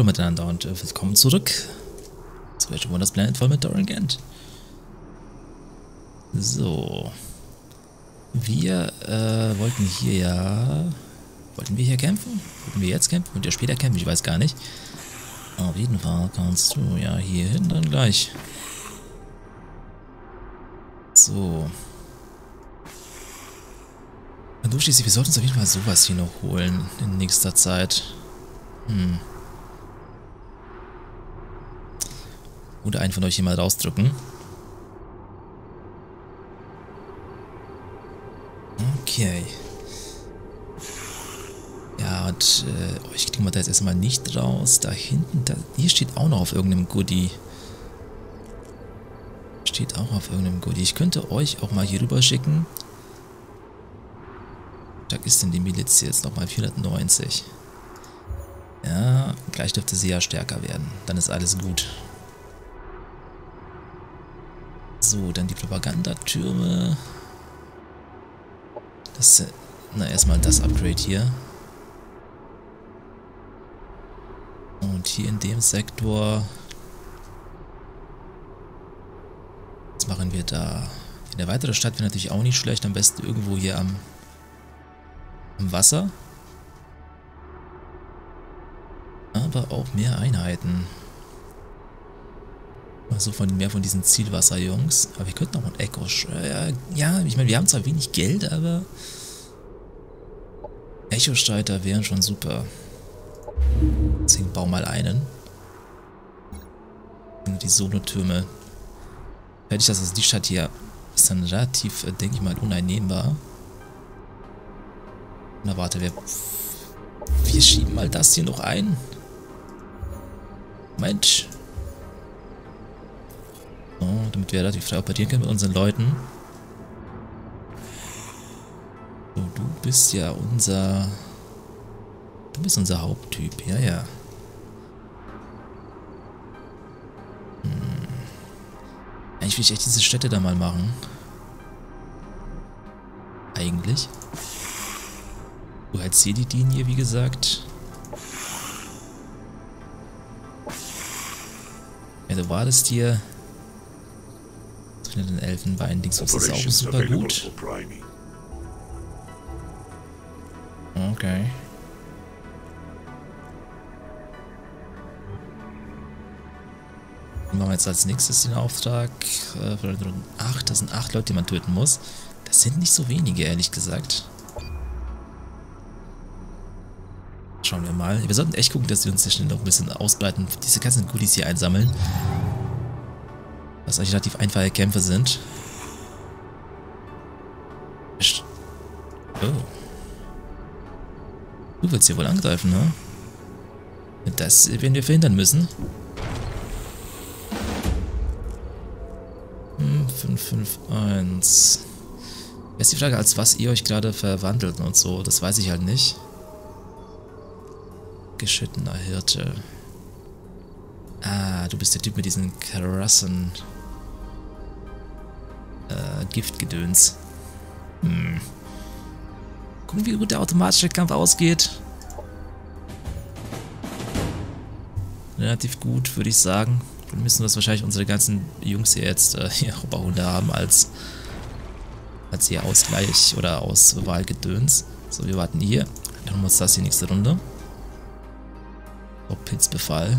hallo miteinander und äh, willkommen zurück zu Age Wonders Planet voll mit Dorian Gant. So. Wir äh, wollten hier ja... Wollten wir hier kämpfen? Wollten wir jetzt kämpfen? Und ja später kämpfen? Ich weiß gar nicht. Auf jeden Fall kannst du ja hier hin dann gleich. So. Du schließlich, wir sollten uns auf jeden Fall sowas hier noch holen in nächster Zeit. Hm. Oder einen von euch hier mal rausdrücken. Okay. Ja, und äh, euch kriegen wir da jetzt erstmal nicht raus. Da hinten, da, hier steht auch noch auf irgendeinem Goodie. Steht auch auf irgendeinem Goodie. Ich könnte euch auch mal hier rüber schicken. Da ist denn die Miliz jetzt nochmal 490. Ja, gleich dürfte sie ja stärker werden. Dann ist alles gut. So, dann die Propagandatürme. Das, na erstmal das Upgrade hier. Und hier in dem Sektor... Was machen wir da? Eine weitere Stadt wäre natürlich auch nicht schlecht. Am besten irgendwo hier am, am Wasser. Aber auch mehr Einheiten. Also von mehr von diesen Zielwasserjungs. Aber wir könnten auch ein Echo... Äh, ja, ich meine, wir haben zwar wenig Geld, aber... Echo-Streiter wären schon super. Deswegen bau mal einen. Die Sonotürme. Fertig, dass also die Stadt hier ist dann relativ, äh, denke ich mal, uneinnehmbar. Na warte, wir... Wir schieben mal das hier noch ein. Mensch. So, damit wir relativ frei operieren können mit unseren Leuten. So, du bist ja unser... Du bist unser Haupttyp, ja, ja. Hm. Eigentlich will ich echt diese Städte da mal machen. Eigentlich. Du hältst hier die Linie, wie gesagt. Ja, du wartest hier. Den Elfenbein-Dings, das ist auch super gut. Okay. machen wir jetzt als nächstes den Auftrag. Äh, 8, das sind 8 Leute, die man töten muss. Das sind nicht so wenige, ehrlich gesagt. Schauen wir mal. Wir sollten echt gucken, dass wir uns hier schnell noch ein bisschen ausbreiten. Diese ganzen Goodies hier einsammeln. Eigentlich relativ einfache Kämpfe sind. Oh. Du willst hier wohl angreifen, ne? Das werden wir verhindern müssen. 551. Jetzt die Frage, als was ihr euch gerade verwandelt und so. Das weiß ich halt nicht. Geschittener Hirte. Ah, du bist der Typ mit diesen krassen äh, Giftgedöns. Hm. Gucken, wie gut der automatische Kampf ausgeht. Relativ gut, würde ich sagen. Dann müssen wir wahrscheinlich unsere ganzen Jungs hier jetzt äh, hier Oberhunde haben als, als hier Ausgleich oder Auswahlgedöns. So, wir warten hier. Dann haben wir uns das hier nächste Runde. Oh, Pilzbefall.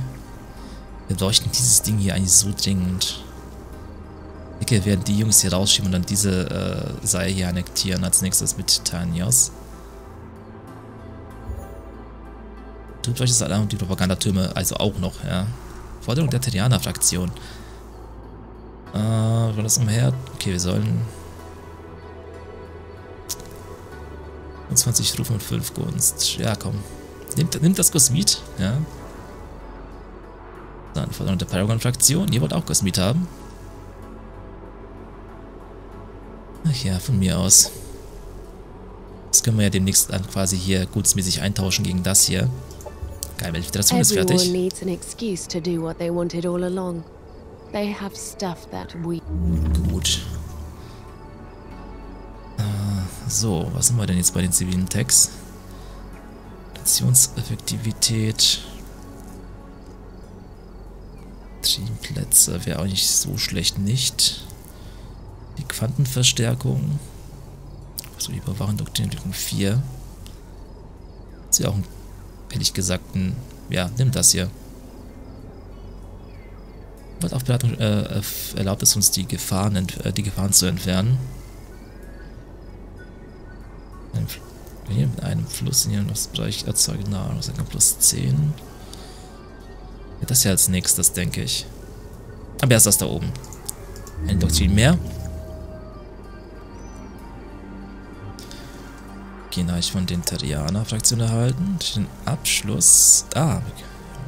Wir bräuchten dieses Ding hier eigentlich so dringend. Wir werden die Jungs hier rausschieben und dann diese äh, Seil hier annektieren als nächstes mit Tanios. Tut euch das Alarm und die Propagandatürme also auch noch, ja. Forderung der Terrianer-Fraktion. Äh, war das umher? Okay, wir sollen... 20 Rufen und 5 Gunst. Ja, komm. Nimmt, nimmt das Kosmit, ja. Dann Forderung der Paragon-Fraktion. Ihr wollt auch Kosmit haben? Ach ja, von mir aus. Das können wir ja demnächst dann quasi hier gutsmäßig eintauschen gegen das hier. Geil, Infiltration ist fertig. needs an excuse to do what they wanted all along. They have stuff that we... Gut. Äh, so, was haben wir denn jetzt bei den zivilen Tags? Nationseffektivität. Teamplätze wäre auch nicht so schlecht, nicht. Quantenverstärkung. So, die Überwachung Entwicklung 4. Ist ja auch, ehrlich gesagt, ein. Ja, nimm das hier. Aufbereitung äh, erlaubt es uns, die Gefahren, äh, die Gefahren zu entfernen. Wenn hier mit einem Fluss in ihrem Bereich erzeugt Nahrung, plus 10. Ja, das ja als nächstes, denke ich. Aber erst das da oben. Ein Doktrin mehr. Okay, na, ich von den Terrianer-Fraktion erhalten. Den Abschluss. Ah,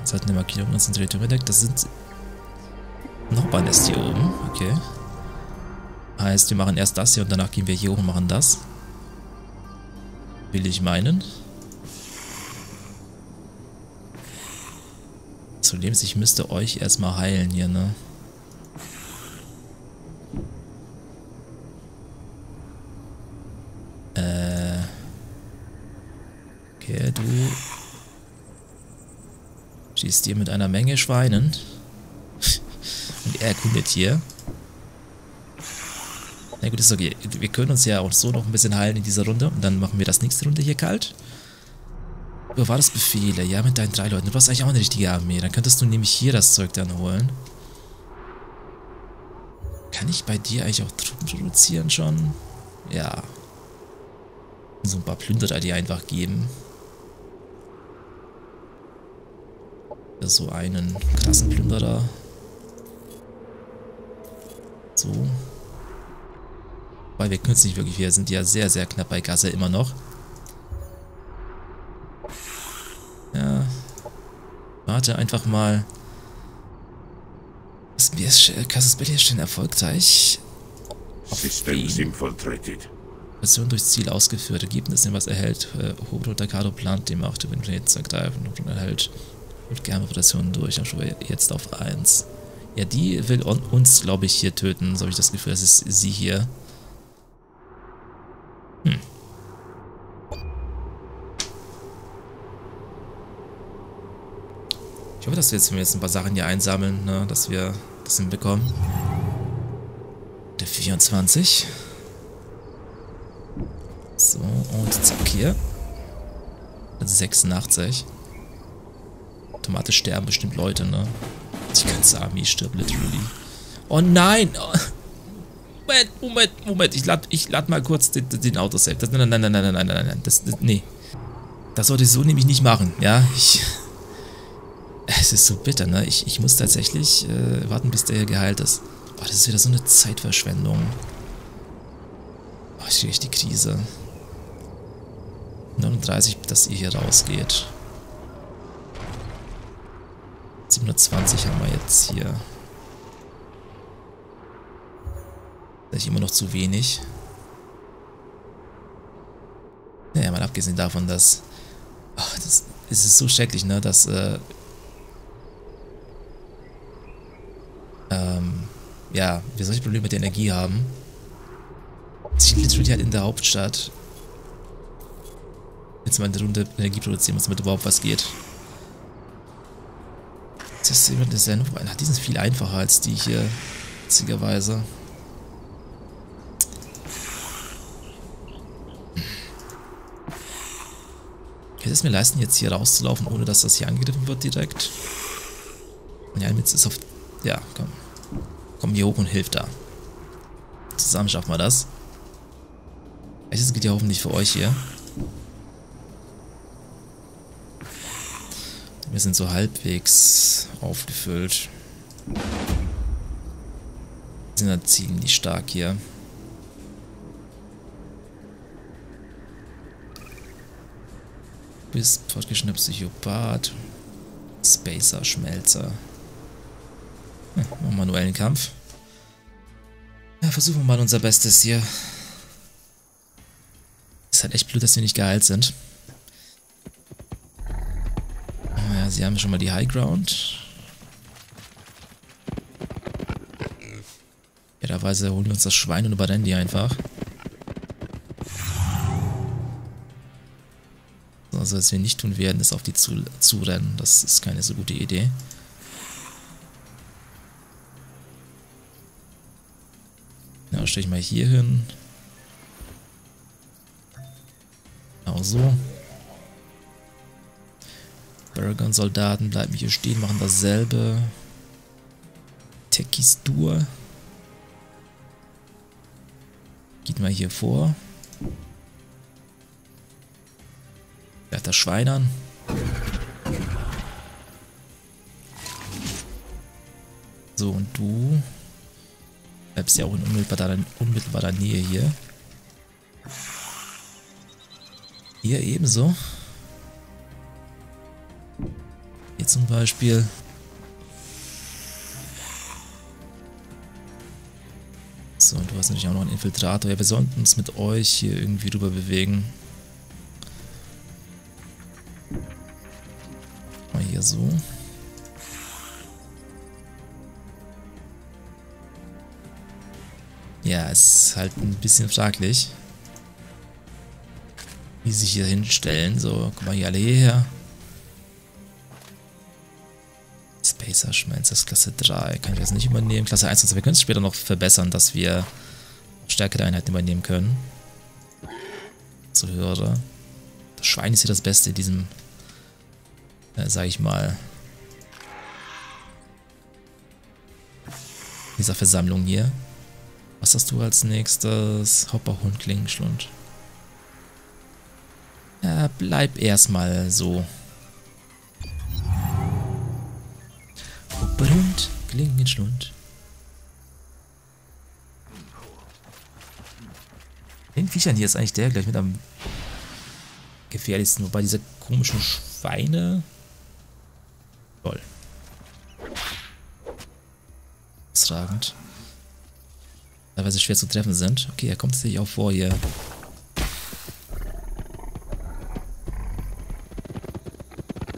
es hat eine Markierung konzentriert überdeckt. Das sind noch ein Nest hier oben. Okay. Heißt, wir machen erst das hier und danach gehen wir hier hoch und machen das. Will ich meinen. Zudem, ich müsste euch erstmal heilen hier, ne? Äh. Okay, du schießt dir mit einer Menge Schweinen. Und er erkundet hier. Na gut, ist okay. Wir können uns ja auch so noch ein bisschen heilen in dieser Runde. Und dann machen wir das nächste Runde hier kalt. Wo war das Befehle? Ja, mit deinen drei Leuten. Du brauchst eigentlich auch eine richtige Armee. Dann könntest du nämlich hier das Zeug dann holen. Kann ich bei dir eigentlich auch Truppen produzieren schon? Ja. So ein paar Plünderer, die einfach geben. So einen krassen Plünderer. So. Weil wir können es nicht wirklich, wir sind ja sehr, sehr knapp bei Gasse immer noch. Ja. Warte einfach mal. Cassus Belli ist schon erfolgreich. Systems infiltrated. Mission durch Ziel ausgeführt. Ergebnis, was erhält. Äh, Hobro Kado plant, die Macht über den Planeten zu ergreifen und erhält Rotationen durch. Dann schon jetzt auf 1. Ja, die will uns, glaube ich, hier töten. So habe ich das Gefühl, das ist sie hier. Hm. Ich hoffe, dass wir jetzt, wenn wir jetzt ein paar Sachen hier einsammeln, ne, dass wir das hinbekommen. Der 24. So, und zack hier. 86 automatisch sterben bestimmt Leute, ne? Die ganze Armee stirbt literally. Oh nein! Oh. Moment, Moment, Moment. Ich lad, ich lad mal kurz den, den Autosave. Nein, nein, nein, nein, nein, nein, nein. Das, das, nee. Das sollte ich so nämlich nicht machen, ja? Ich, es ist so bitter, ne? Ich, ich muss tatsächlich äh, warten, bis der hier geheilt ist. Boah, das ist wieder so eine Zeitverschwendung. Oh, ich kriege echt die Krise. 39, dass ihr hier rausgeht. 720 haben wir jetzt hier. Vielleicht immer noch zu wenig. Naja, mal abgesehen davon, dass... Ach, das, es ist so schrecklich, ne, dass... Äh, ähm, ja, wir solche Probleme mit der Energie haben. Sich literally halt in der Hauptstadt jetzt mal eine Runde Energie produzieren muss, damit überhaupt was geht. Das ist ja nur, die sind viel einfacher als die hier, witzigerweise. Ich hätte es mir leisten, jetzt hier rauszulaufen, ohne dass das hier angegriffen wird direkt. Ja, jetzt ist auf... Ja, komm. Komm hier hoch und hilf da. Zusammen schaffen wir das. Es geht ja hoffentlich für euch hier. Wir sind so halbwegs aufgefüllt. Wir sind halt ziemlich stark hier. Bis fortgeschnittener Psychopath. Spacer, Schmelzer. Hm, manuellen Kampf. Ja, versuchen wir mal unser Bestes hier. Ist halt echt blöd, dass wir nicht geheilt sind. haben wir schon mal die High Ground. Fairerweise holen wir uns das Schwein und überrennen die einfach. Also was wir nicht tun werden, ist auf die zu, zu rennen. Das ist keine so gute Idee. Ja, stelle ich mal hier hin. Genau so. Baragon-Soldaten bleiben hier stehen, machen dasselbe. Tekis Dur. Geht mal hier vor. Greift das Schwein an. So, und du bleibst ja auch in unmittelbarer, unmittelbarer Nähe hier. Hier ebenso. Zum Beispiel. So, und du hast natürlich auch noch einen Infiltrator. Ja, wir sollten uns mit euch hier irgendwie rüber bewegen. Mal hier so. Ja, ist halt ein bisschen fraglich. Wie sie sich hier hinstellen. So, guck mal hier alle hierher. Spacer Schmelz Klasse 3. Kann ich das nicht übernehmen. Klasse 1 und 2. Wir können es später noch verbessern, dass wir stärkere Einheiten übernehmen können. Zuhörer. Das Schwein ist hier das Beste in diesem, äh, sag ich mal, dieser Versammlung hier. Was hast du als nächstes? Hopperhund, Klingenschlund. Ja, bleib erstmal so. Hopperhund, Klingenschlund. Den Viechern hier ist eigentlich der gleich mit am gefährlichsten. Wobei diese komischen Schweine... Toll. Tragend teilweise schwer zu treffen sind. Okay, er kommt sich auch vor hier.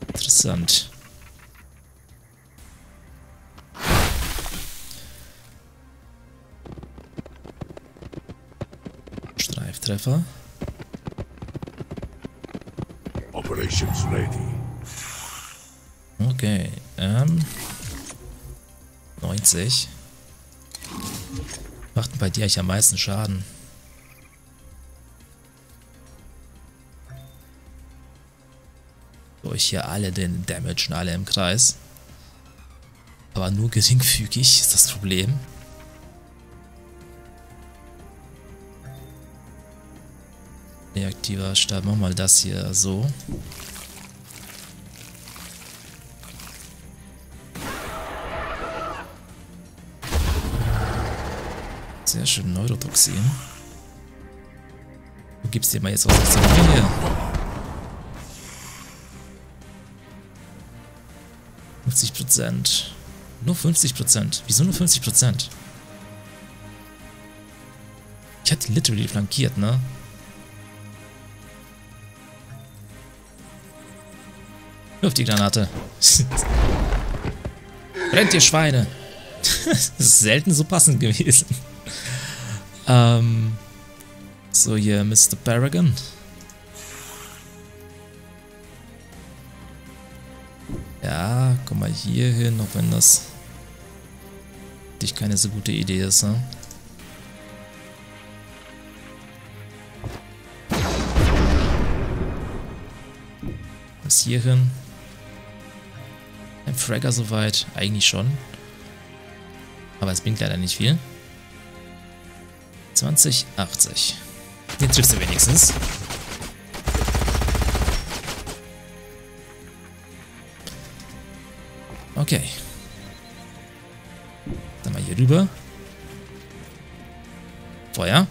Interessant. Streiftreffer. Operations ready. Okay, ähm... 90 macht bei dir eigentlich am meisten Schaden? Durch hier alle den Damage alle im Kreis. Aber nur geringfügig ist das Problem. Reaktiver Stab, mach mal das hier so. Sehr schön, Neurotoxin. Du gibst dir mal jetzt aus der hier. 50 Prozent. Nur 50 Prozent. Wieso nur 50 Prozent? Ich hatte literally flankiert, ne? Wirf die Granate. Brennt ihr Schweine. das ist selten so passend gewesen. Ähm, so, hier Mr. Paragon. Ja, komm mal hier hin, auch wenn das dich keine so gute Idee ist, ne? Bis hierhin. Ein Fragger soweit, eigentlich schon. Aber es bringt leider nicht viel. 20, 80. Den triffst du wenigstens. Okay. Dann mal hier rüber. Feuer.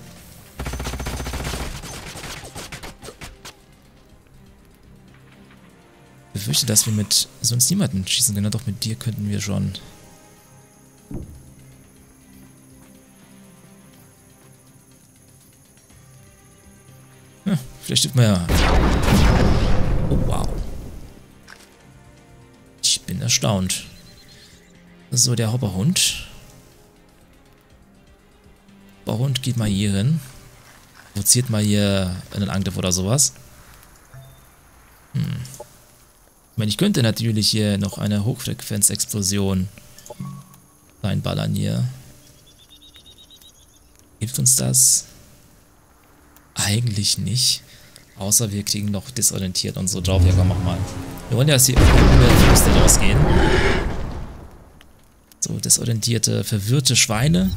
Befürchte, dass wir mit sonst niemanden schießen können. Doch mit dir könnten wir schon Vielleicht steht man ja. Oh, wow. Ich bin erstaunt. So, der Hopperhund. Hopperhund geht mal hier hin. Provoziert mal hier einen Angriff oder sowas. Meine, ich könnte natürlich hier noch eine Hochfrequenz-Explosion reinballern hier. Hilft uns das? Eigentlich nicht. Außer wir kriegen noch disorientiert und so drauf. Ja, komm, mach mal. Wir wollen ja, dass die Verluste rausgehen. So, desorientierte, verwirrte Schweine.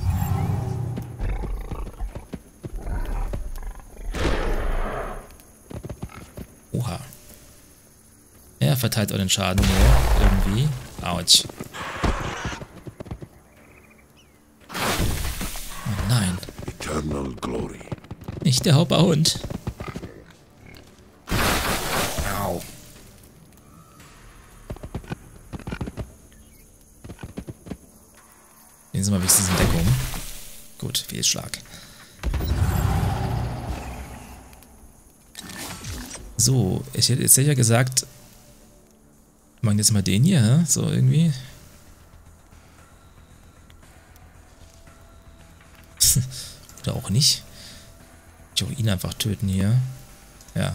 Er verteilt euren Schaden hier irgendwie. Autsch. Oh nein. Eternal glory. Nicht der Hauptbauhund. Ow. Den sind wir wenigstens in Deckung. Gut, Fehlschlag. So, ich hätte jetzt ja gesagt, machen jetzt mal den hier, hä? so irgendwie. Oder auch nicht. Ich auch ihn einfach töten hier. Ja.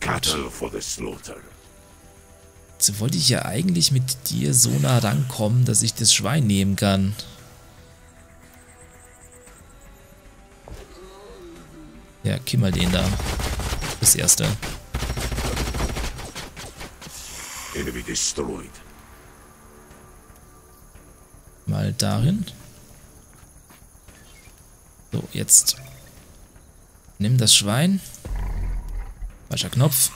Cattle for the slaughter. So wollte ich ja eigentlich mit dir so nah rankommen, dass ich das Schwein nehmen kann. Ja, kill mal den da. Das erste. Enemy destroyed. Mal darin. So, jetzt. Nimm das Schwein. Falscher Knopf.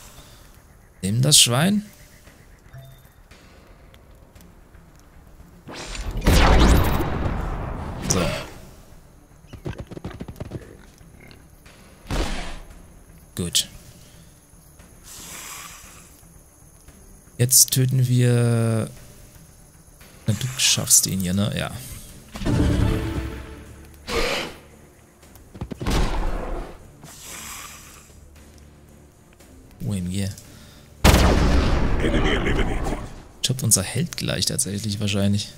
Nimm das Schwein. So. Gut. Jetzt töten wir... Na, du schaffst den hier, ne? Ja. OMG. Jobbt unser Held gleich tatsächlich wahrscheinlich.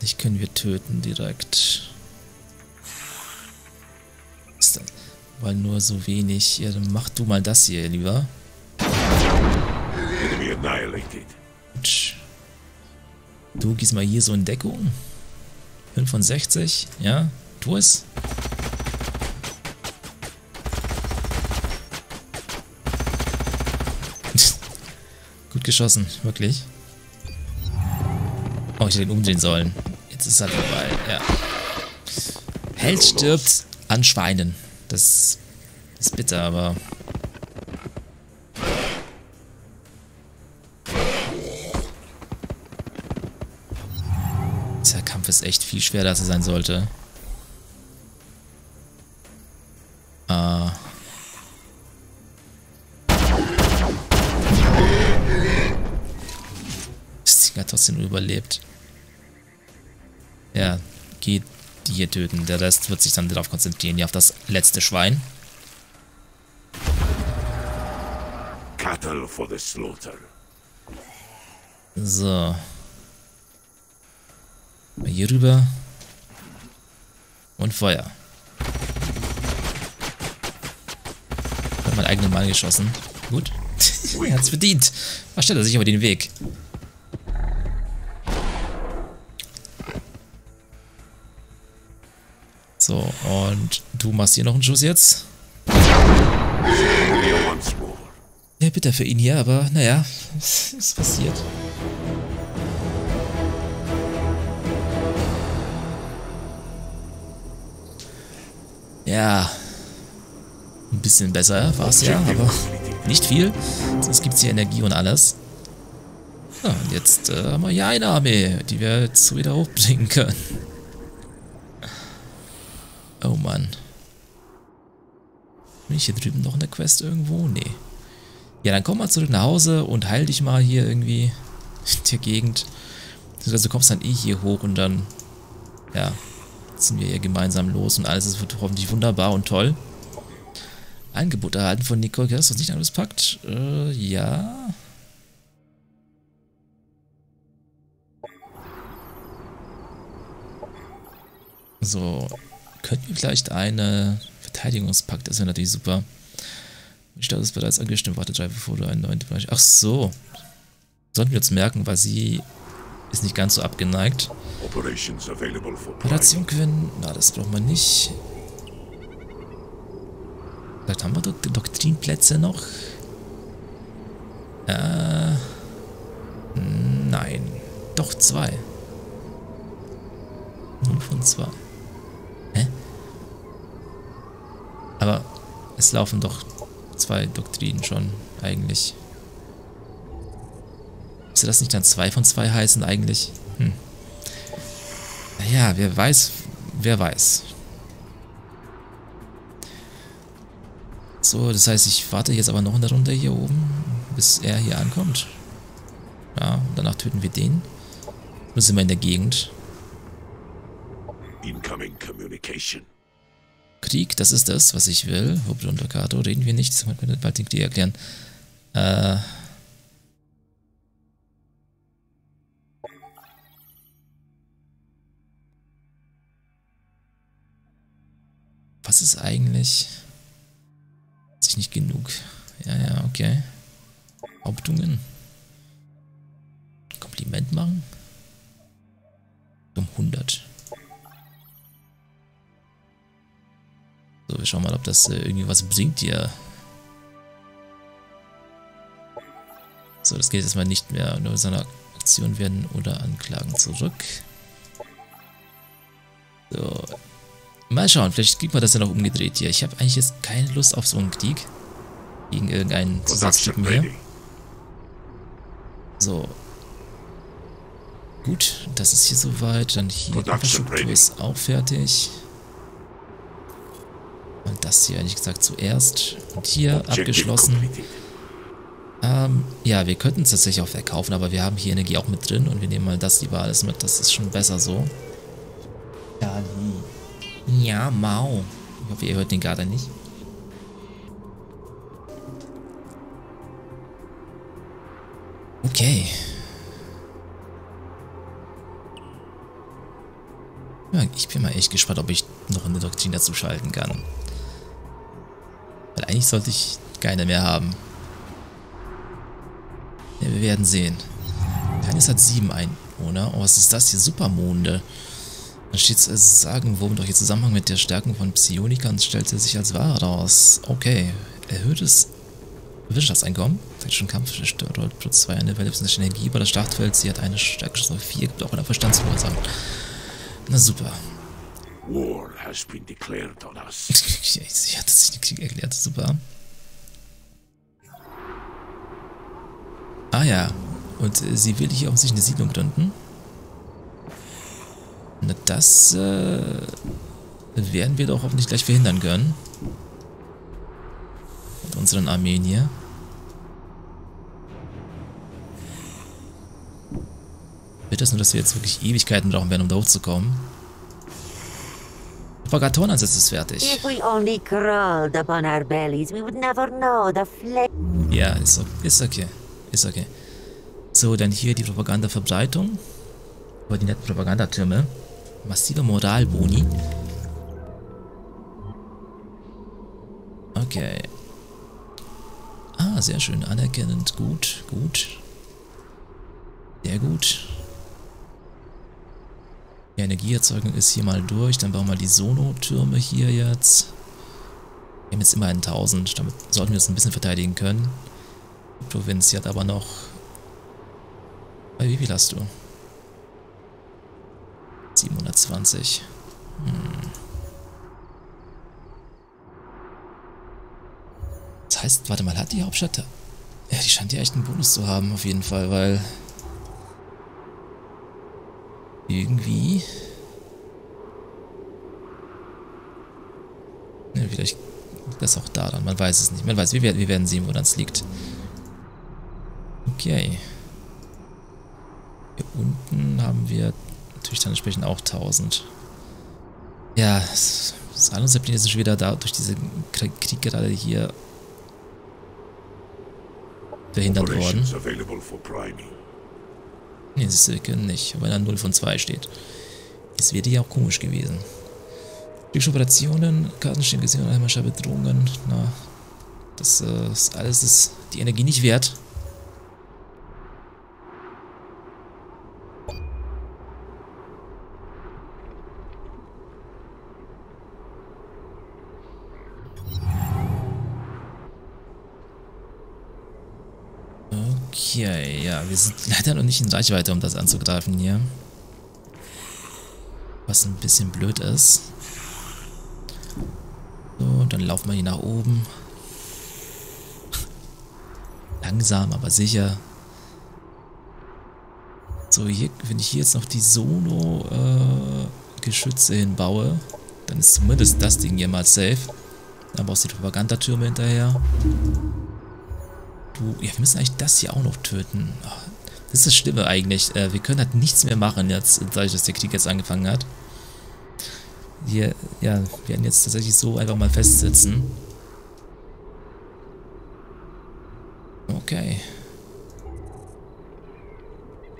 Dich können wir töten direkt. Weil nur so wenig. Ja, dann mach du mal das hier lieber. Du gehst mal hier so in Deckung. 65, ja, tu es. Gut geschossen, wirklich. Oh, ich hätte ihn umdrehen sollen. Jetzt ist er vorbei, ja. Held stirbt an Schweinen. Das ist bitter, aber... Dieser Kampf ist echt viel schwerer, als er sein sollte. Äh... Das Ding hat trotzdem überlebt. Ja, geht die hier töten. Der Rest wird sich dann darauf konzentrieren, hier auf das letzte Schwein. Cattle for the slaughter. So. Mal hier rüber. Und Feuer. Ich hab meinen eigenen Mann geschossen. Gut. er hat's verdient. Ach, stellt er sich aber den Weg. So, und du machst hier noch einen Schuss jetzt. Ja, bitter für ihn hier, aber naja, es ist passiert. Ja, ein bisschen besser war es ja, aber nicht viel. Sonst gibt es hier Energie und alles. Ja, und jetzt äh, haben wir hier eine Armee, die wir jetzt wieder hochbringen können. Mann. Bin ich hier drüben noch in der Quest irgendwo? Nee. Ja, dann komm mal zurück nach Hause und heil dich mal hier irgendwie in der Gegend. Also du kommst dann eh hier hoch und dann, ja, ziehen wir hier gemeinsam los und alles wird hoffentlich wunderbar und toll. Angebot erhalten von Nicole, du das nicht alles packt? Äh, ja. So, könnten wir vielleicht eine Verteidigungspakt, das wäre natürlich super. Status bereits angestimmt. Warte drei, bevor du einen neuen Bereich. Ach so. Sollten wir uns merken, weil sie ist nicht ganz so abgeneigt. Operation gewinnen. Na, das braucht man nicht. Vielleicht haben wir dort Doktrinplätze noch. Äh. Nein. Doch zwei. Null von zwei. Aber es laufen doch zwei Doktrinen schon, eigentlich. Müsste das nicht dann zwei von zwei heißen, eigentlich? Hm. Naja, wer weiß, wer weiß. So, das heißt, ich warte jetzt aber noch eine Runde hier oben, bis er hier ankommt. Ja, danach töten wir den. Nun sind wir in der Gegend. incoming communication. Krieg, das ist das, was ich will. Hubble und Ocado reden wir nicht. Das können wir bald den Krieg erklären. Äh. Was ist eigentlich? Sich nicht genug. Ja, ja, okay. Hauptungen. Kompliment machen? Um 100. So, wir schauen mal, ob das äh, irgendwie was bringt hier. So, das geht jetzt mal nicht mehr. Nur seine Aktion werden oder Anklagen zurück. So. Mal schauen, vielleicht kriegt man das ja noch umgedreht hier. Ich habe eigentlich jetzt keine Lust auf so einen Krieg. Gegen irgendeinen Zusatztypen hier. So. Gut, das ist hier soweit. Dann hier Infrastruktur ist auch fertig. Und das hier, ehrlich gesagt, zuerst. Und hier abgeschlossen. Ähm, ja, wir könnten es tatsächlich auch verkaufen, aber wir haben hier Energie auch mit drin und wir nehmen mal das lieber alles mit. Das ist schon besser so. Ja, Mau. Ich hoffe, ihr hört den gerade nicht. Okay. Ja, ich bin mal echt gespannt, ob ich noch eine Doktrin dazu schalten kann. Eigentlich sollte ich keine mehr haben. Ja, wir werden sehen. Keines hat sieben Einwohner. Oh, was ist das hier? Supermonde. Da steht also sagen, womit doch ihr Zusammenhang mit der Stärkung von Psionikern stellte sich als wahr heraus. Okay. Erhöhtes Wirtschaftseinkommen. Taktischen Kampf steuert plus 2 eine verletzende Energie über das Schlachtfeld. Sie hat eine Stärke von 4, gibt auch eine Verstandsverursachen. Na super. War has been declared on us. Sie hat sich den Krieg erklärt, super. Ah ja, und äh, sie will hier offensichtlich eine Siedlung gründen. Na, das äh, werden wir doch hoffentlich gleich verhindern können. Mit unseren Armeen hier. Wird das nur, dass wir jetzt wirklich Ewigkeiten brauchen werden, um da hochzukommen? Ist fertig. Bellies, would never know the flame. Ja, ist, ist okay. Ist okay. So, dann hier die Propagandaverbreitung. Netten Propagandatürme. Massive Moralboni. Okay. Ah, sehr schön. Anerkennend. Gut, gut. Sehr gut. Die Energieerzeugung ist hier mal durch. Dann bauen wir die Sono-Türme hier jetzt. Wir haben jetzt immerhin 1000. Damit sollten wir uns ein bisschen verteidigen können. Die Provinz hat aber noch... Wie viel hast du? 720. Hm. Das heißt, warte mal, hat die Hauptstadt... Ja, die scheint ja echt einen Bonus zu haben, auf jeden Fall, weil... Irgendwie... Ja, vielleicht liegt das auch daran, man weiß es nicht. Man weiß, wir werden, sehen, woran es liegt. Okay. Hier unten haben wir natürlich dann entsprechend auch 1000. Ja, Zahlungsdisziplin ist schon wieder da durch diesen Krieg gerade hier verhindert worden. Operations available for priming. Ne, siehst du, wir können nicht, weil da 0 von 2 steht. Das wäre ja auch komisch gewesen. Kriegliche Operationen, Kartenstehen gesehen und einmal Bedrohungen. Na. Das äh, ist alles ist die Energie nicht wert. Okay, ja, wir sind leider noch nicht in Reichweite, um das anzugreifen hier. Was ein bisschen blöd ist. So, dann laufen wir hier nach oben. Langsam, aber sicher. So, hier, wenn ich hier jetzt noch die Sono-Geschütze äh, hinbaue, dann ist zumindest das Ding hier mal safe. Dann brauchst du die Propagandatürme hinterher. Du, ja, wir müssen eigentlich das hier auch noch töten. Das ist das Schlimme eigentlich. Äh, wir können halt nichts mehr machen jetzt, dadurch, dass der Krieg jetzt angefangen hat. Wir, ja, werden jetzt tatsächlich so einfach mal festsitzen. Okay.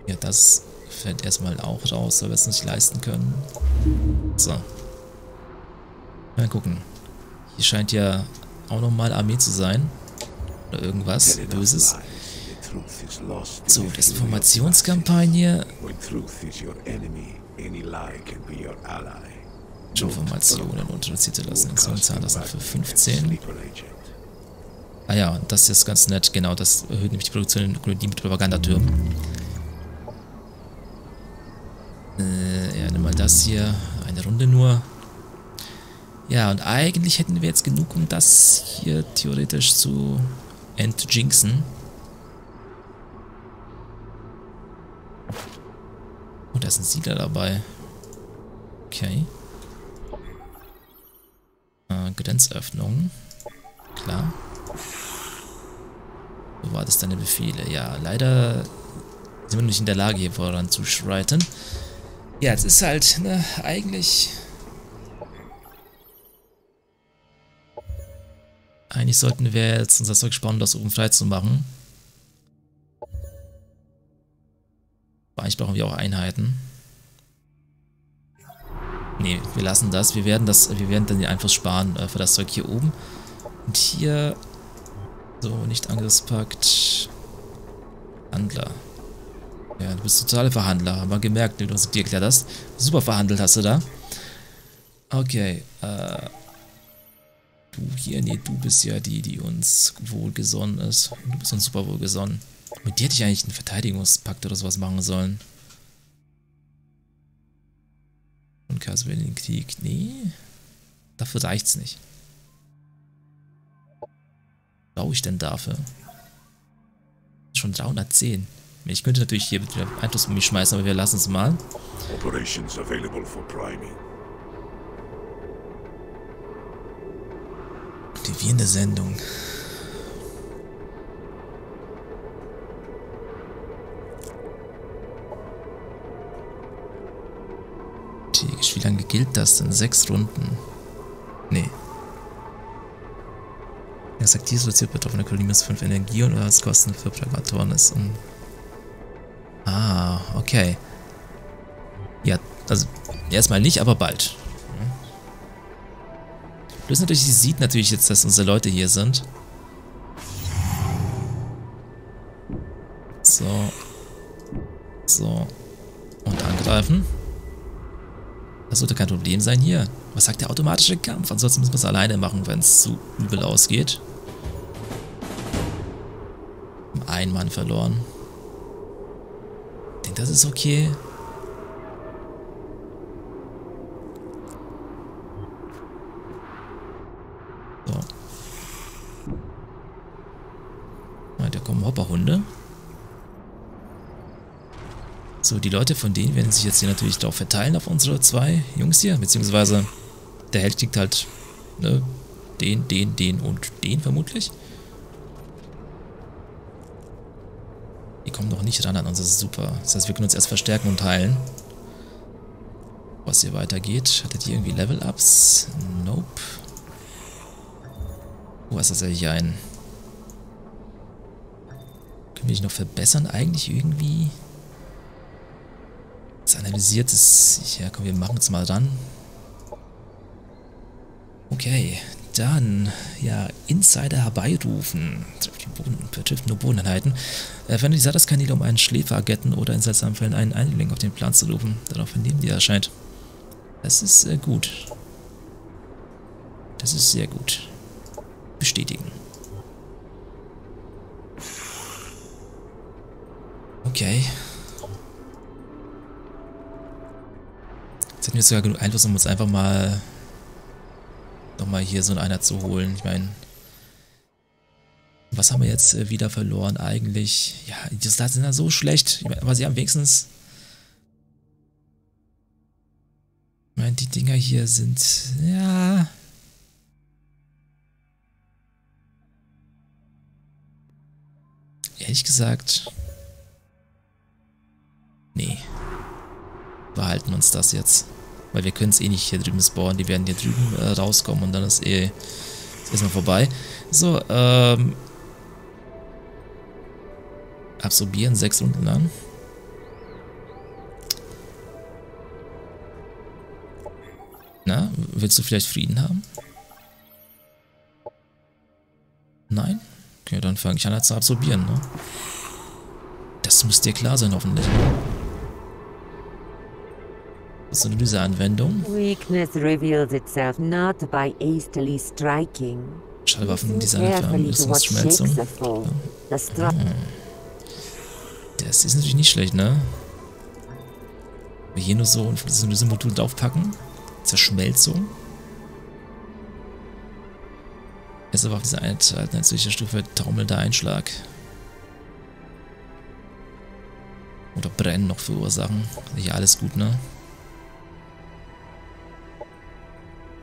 Ja, das fällt erstmal auch raus, weil wir es nicht leisten können. So. Mal gucken. Hier scheint ja auch nochmal Armee zu sein. Oder irgendwas Böses. So, Desinformationskampagne. Informationen unterziehen lassen. Zahlen das noch für 15. Ah ja, das ist ganz nett, genau, das erhöht nämlich die Produktion in Ökologie mit Propagandatürmen. Äh, ja, nimm mal das hier, eine Runde nur. Ja, und eigentlich hätten wir jetzt genug, um das hier theoretisch zu entjinxen. Und da ist ein Siedler dabei. Okay. Äh, Grenzöffnung. Klar. Du wartest deine Befehle. Ja, leider sind wir nicht in der Lage, hier voranzuschreiten. Ja, es ist halt, ne, eigentlich... Eigentlich sollten wir jetzt unser Zeug sparen, das oben frei zu machen. Aber eigentlich brauchen wir auch Einheiten. Nee, wir lassen das. Wir werden das, wir werden dann den Einfluss sparen äh, für das Zeug hier oben. Und hier so, nicht Angriffspakt. Handler. Ja, du bist totaler Verhandler. Haben wir gemerkt, wie du uns dir erklärt hast. Super verhandelt hast du da. Okay, äh. Du hier, nee, du bist ja die, die uns wohlgesonnen ist. Du bist uns super wohlgesonnen. Mit dir hätte ich eigentlich einen Verteidigungspakt oder sowas machen sollen. Und Kassel in den Krieg. Nee. Dafür reicht's nicht brauche ich denn dafür? Schon 310. Ich könnte natürlich hier wieder Einfluss um mich schmeißen, aber wir lassen es mal. Operations available for priming. Aktivierende Sendung. Wie lange gilt das denn? Sechs Runden? Nee. Das aktiv reduziert betroffene Kolonie minus 5 Energie und als Kosten für Privatoren ist. Um ah, okay. Ja, also erstmal nicht, aber bald. Bloß natürlich, sie sieht natürlich jetzt, dass unsere Leute hier sind. So. So. Und angreifen. Das sollte kein Problem sein hier. Was sagt der automatische Kampf? Ansonsten müssen wir es alleine machen, wenn es zu übel ausgeht. Ein Mann verloren. Ich denke, das ist okay. So. Da kommen Hopperhunde. So, die Leute von denen werden sich jetzt hier natürlich darauf verteilen, auf unsere zwei Jungs hier. Beziehungsweise der Held kriegt halt ne, den, den, den und den vermutlich. Die kommen noch nicht ran an uns, das ist super. Das heißt, wir können uns erst verstärken und heilen. Was hier weitergeht. Hattet ihr irgendwie Level-Ups? Nope. Wo ist das hier ein? Wir dich noch verbessern? Eigentlich irgendwie? Das analysiert ist... Ja, komm, wir machen es mal ran. Okay. Dann, ja, Insider herbeirufen. Trifft, die Boden, trifft nur Bodeneinheiten. Äh, die Sadas-Kanäle, um einen Schläferagenten oder in seltsamen Fällen einen Eindringling auf den Plan zu rufen. Darauf nehmen die erscheint. Das ist äh, gut. Das ist sehr gut. Bestätigen. Okay. Jetzt hätten wir sogar genug Einfluss, um uns einfach mal nochmal hier so einer zu holen. Ich meine, was haben wir jetzt äh, wieder verloren eigentlich? Ja, die Soldaten sind ja so schlecht, ich mein, aber sie haben wenigstens... Ich meine, die Dinger hier sind... Ja... Ehrlich gesagt... Nee. Behalten uns das jetzt. Weil wir können es eh nicht hier drüben spawnen. Die werden hier drüben äh, rauskommen und dann ist eh ist erstmal vorbei. So, ähm. Absorbieren sechs Runden lang. Na, willst du vielleicht Frieden haben? Nein? Okay, dann fange ich an zu absorbieren, ne? Das muss dir klar sein, hoffentlich. Das Analyseanwendung. Weakness reveals itself not by hastily striking. Schallwaffen Design für Rüstungsschmelzung. Ja. Das ist natürlich nicht schlecht, ne? Wir hier nur so ein Analysemodul draufpacken. Zerschmelzung. Jetzt aber auf diese alternatliche Stufe taumelnder Einschlag. Oder Brennen noch verursachen. Hier alles gut, ne?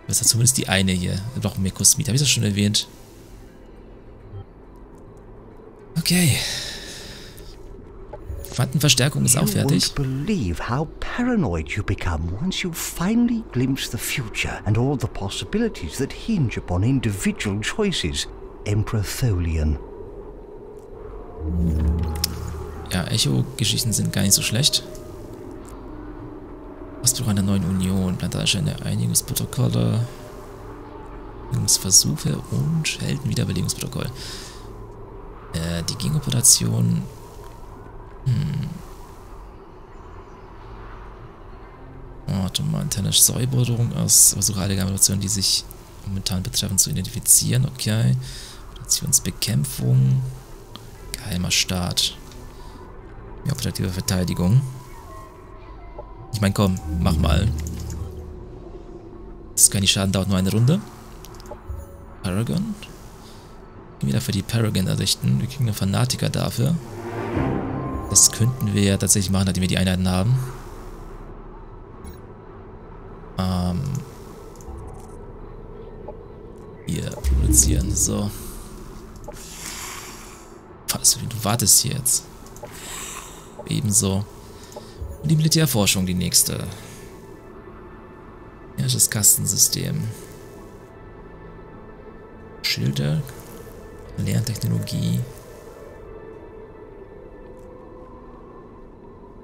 Was hat zumindest die eine hier? Doch, Mekosmith. Habe ich das schon erwähnt? Okay. Quantenverstärkung ist auch fertig. You won't believe how paranoid you become once you finally glimpse the future and all the possibilities that hinge upon individual choices. Emperor Tholian. Ja, Echo-Geschichten sind gar nicht so schlecht. Ausbruch einer neuen Union, plantarische Einigungsprotokolle, Einigungsversuche und Heldenwiederbelebungsprotokoll. Äh, die Gegenoperationen hm. Warte mal, interne Säuberung aus Versuche alle Operationen, die sich momentan betreffen, zu identifizieren. Okay. Operationsbekämpfung. Geheimer Staat. Ja, operative Verteidigung. Ich meine, komm, mach mal. Das gar nicht schaden, dauert nur eine Runde. Paragon. Wieder für die Paragon errichten. Wir kriegen einen Fanatiker dafür. Das könnten wir ja tatsächlich machen, nachdem wir die Einheiten haben. Ähm. Hier, produzieren. So. Was, du wartest hier jetzt. Ebenso. Die Militärforschung, die nächste. Ja, das Kastensystem. Schilder. Lerntechnologie.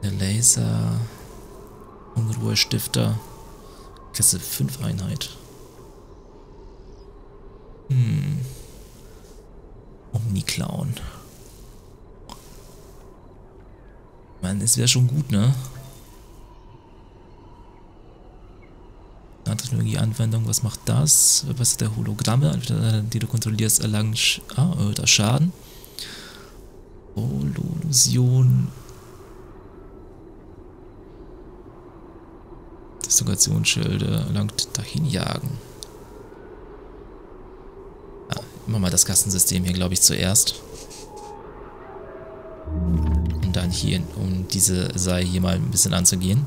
Der Laser. Unruhestifter. Klasse 5 Einheit. Hm. Omniclown. Mann, es wäre schon gut, ne? Technologieanwendung, was macht das? Was ist der Hologramme, die du kontrollierst, erlangen Sch ah, erhöhter Schaden. Holoillusion. Destruktionsschilde erlangt dahinjagen. Ja, immer mal das Kastensystem hier, glaube ich, zuerst. Und dann hier, um diese Sei hier mal ein bisschen anzugehen.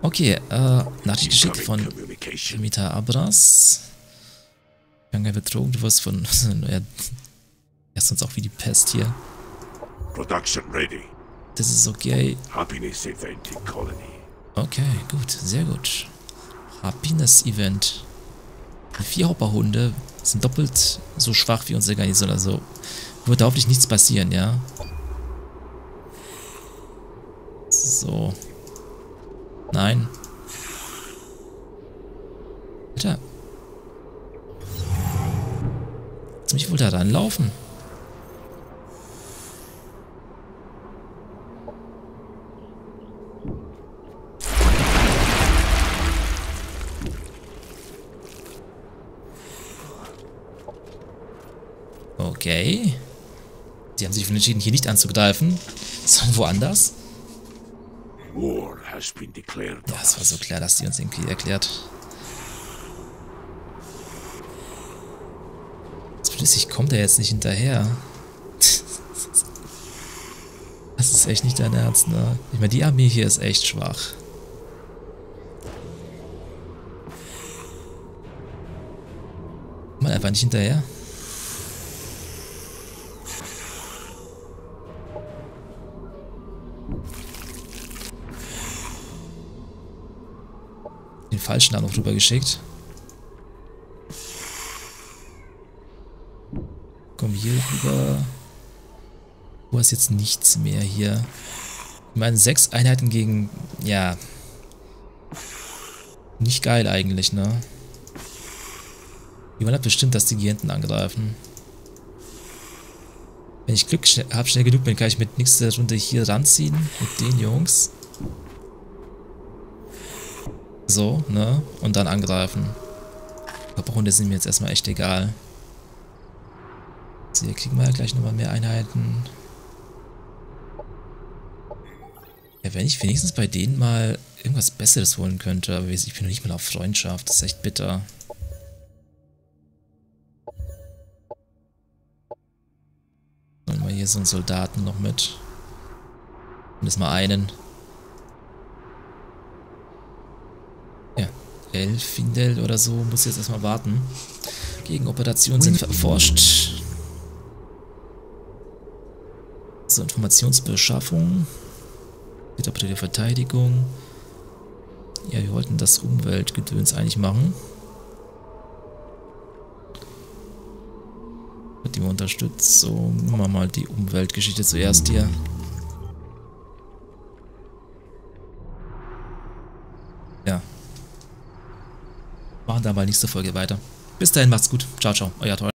Okay, äh, Nachricht geschickt von Mita Abras. Gange betrogen, du wirst von... er ist uns auch wie die Pest hier. Production ready. Das ist okay. Happiness event in colony. Okay, gut, sehr gut. Happiness Event. Die vier Hopperhunde sind doppelt so schwach wie unsere Garnison, also wird hoffentlich nichts passieren, ja? So. Nein. Alter. mich wohl da ranlaufen? Okay. Sie haben sich entschieden, hier nicht anzugreifen, sondern woanders. Es war so klar, dass die uns Krieg erklärt. Flüssig kommt er jetzt nicht hinterher. Das ist echt nicht dein Ernst, ne? Ich meine, die Armee hier ist echt schwach. Mal einfach nicht hinterher. Falschen da noch drüber geschickt. Komm hier rüber. Du hast jetzt nichts mehr hier. Ich meine, sechs Einheiten gegen... Ja. Nicht geil eigentlich, ne? Jemand hat bestimmt, dass die Giganten angreifen. Wenn ich Glück schn hab, schnell genug bin, kann ich mit nächster Runde hier ranziehen. Mit den Jungs. So, ne? Und dann angreifen. Runde sind mir jetzt erstmal echt egal. So, hier kriegen wir ja gleich nochmal mehr Einheiten. Ja, wenn ich wenigstens bei denen mal irgendwas Besseres holen könnte, aber ich bin noch nicht mal auf Freundschaft, das ist echt bitter. Holen wir hier so einen Soldaten noch mit. Zumindest mal einen. Ja, Elfindel oder so muss jetzt erstmal warten. Gegenoperationen sind erforscht. So, Informationsbeschaffung. Etablierte Verteidigung. Ja, wir wollten das Umweltgedöns eigentlich machen. Mit dem Unterstützung. Machen wir mal die Umweltgeschichte zuerst hier. Ja. Machen da mal nächste Folge weiter. Bis dahin, macht's gut. Ciao, ciao. Euer Tor.